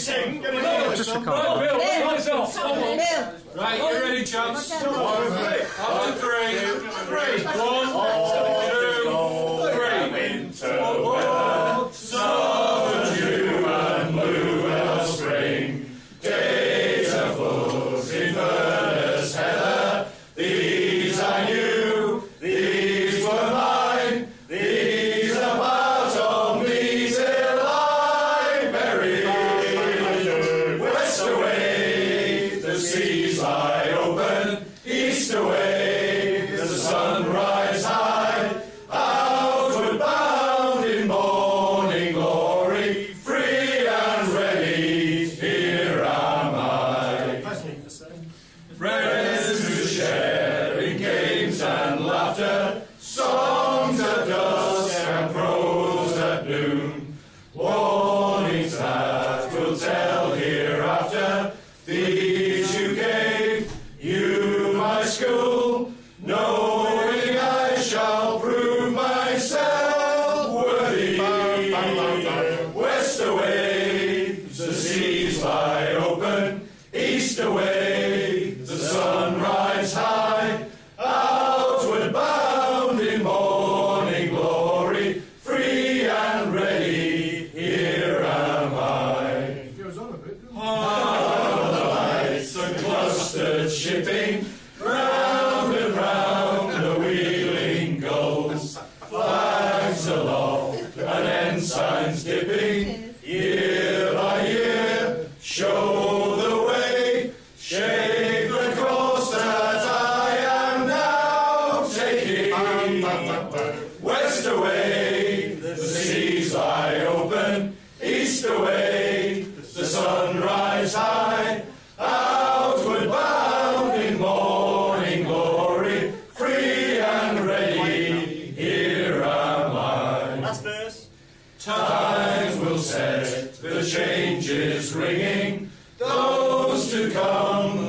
sing. Get it Just a couple. Bill, Bill. lights off. Come on. Bill. Right, you ready, chaps? Watch out. After three. Three. One, seas open. East away, shipping, round and round the wheeling gulls, flags aloft and ensigns dipping, year by year, show the way, shape the course that I am now taking. West away, the seas lie open, east away, the sun rise high, Time will set the changes ringing, those to come